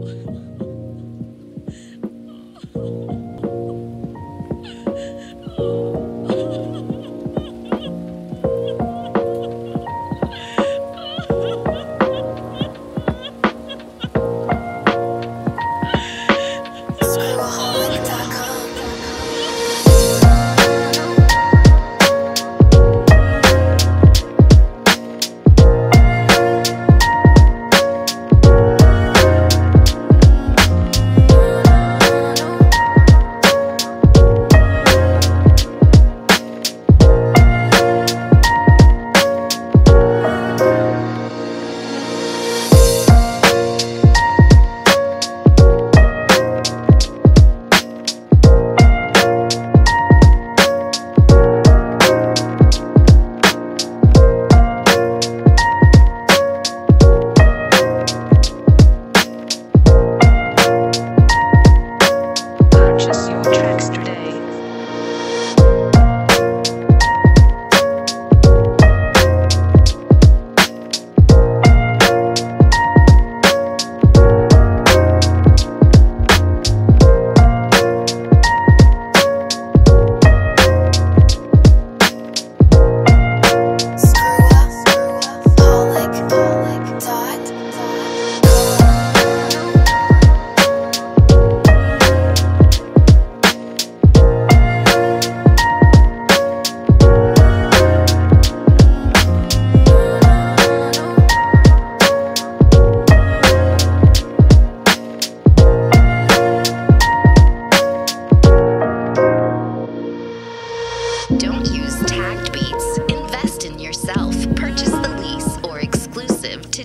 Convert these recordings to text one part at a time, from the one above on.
ござ。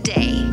Today.